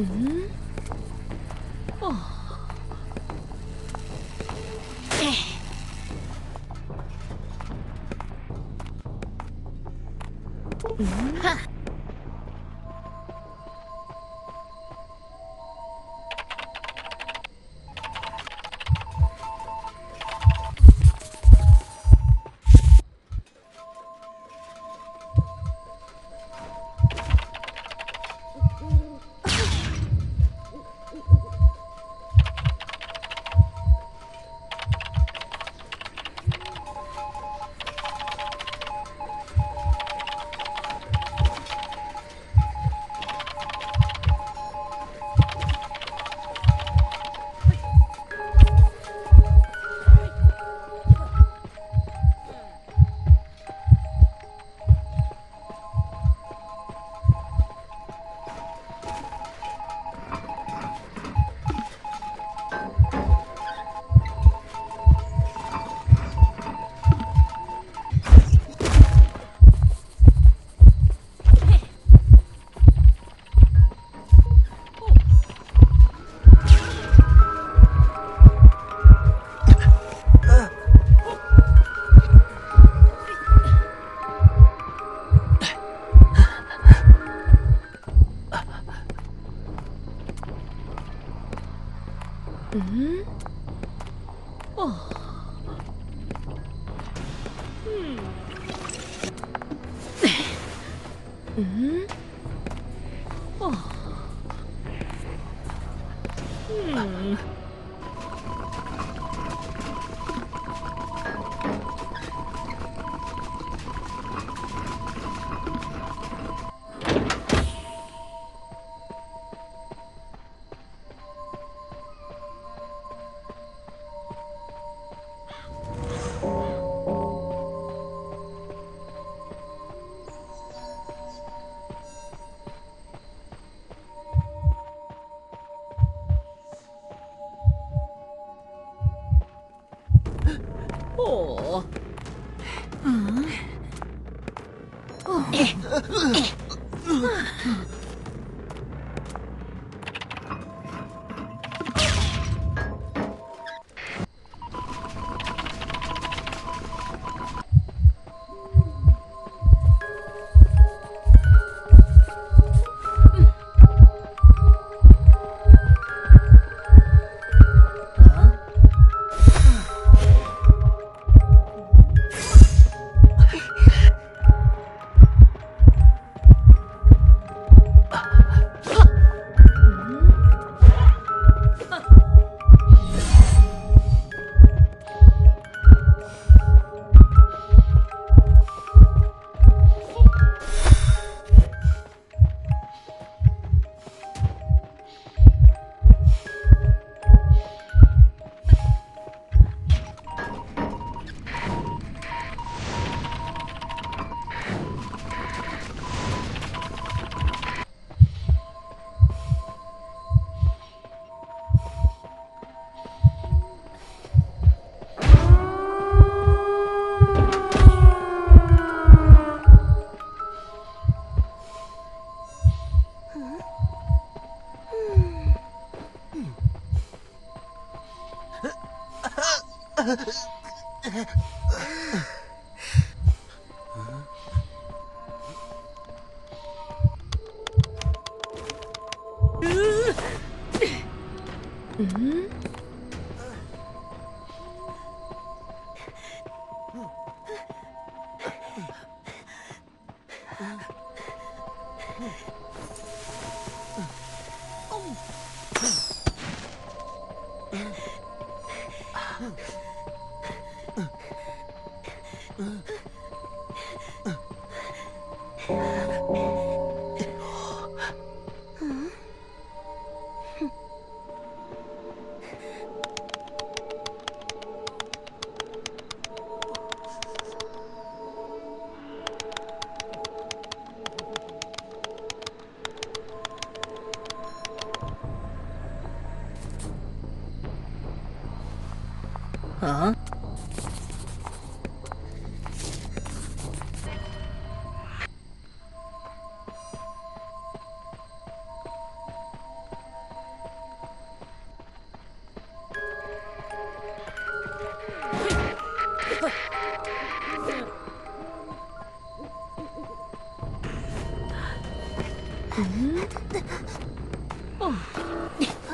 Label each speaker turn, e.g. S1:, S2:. S1: うんあう嗯。哦。嗯。哦。哦。